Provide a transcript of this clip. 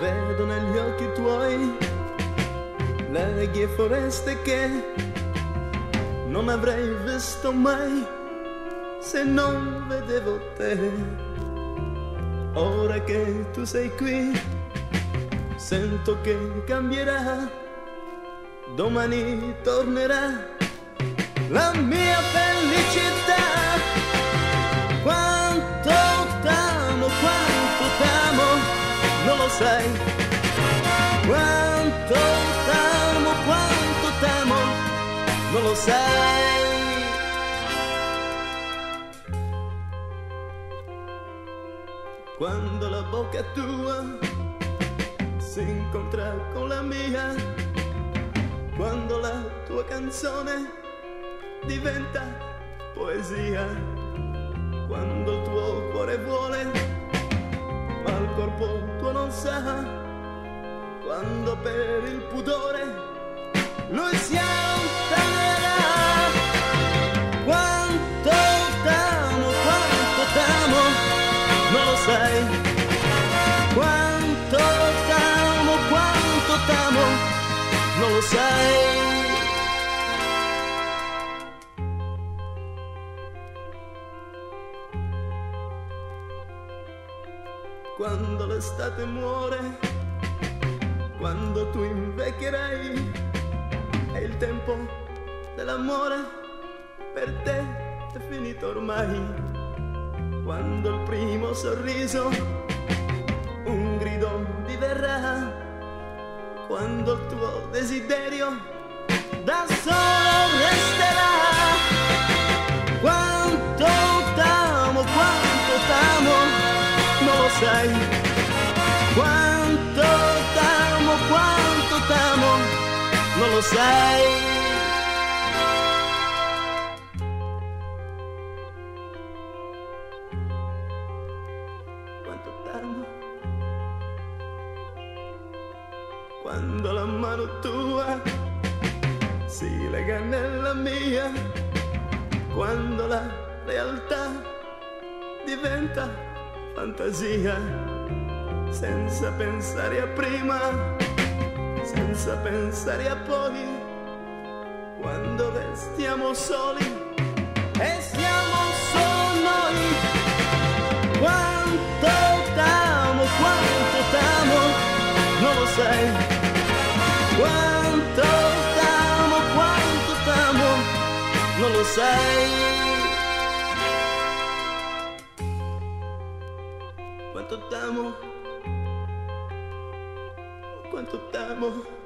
Vedo negli occhi tuoi leghi e foreste che non avrei visto mai se non vedevo te. Ora che tu sei qui, sento che cambierà, domani tornerà la mia felicità. Sai. Quanto t'amo, quanto t'amo, non lo sai. Quando la bocca tua si incontra con la mia, quando la tua canzone diventa poesia, quando il tuo cuore vuole, sa, quando per il pudore lui si allontanerà. Quanto t'amo, quanto t'amo, non lo sai. Quanto t'amo, quanto t'amo, non lo sai. Quando l'estate muore, quando tu invecchierai, è il tempo dell'amore, per te è finito ormai. Quando il primo sorriso un grido diverrà, quando il tuo desiderio da solo resterà. Sai. Quanto t'amo, quanto t'amo, non lo sai. Quando la mano tua si lega nella mia, quando la realtà diventa fantasia, senza pensare a prima, senza pensare a poi, quando restiamo soli e siamo solo noi. Quanto t'amo, quanto t'amo, non lo sai. Quanto t'amo, quanto t'amo, non lo sai. Quanto t'amo, quanto t'amo.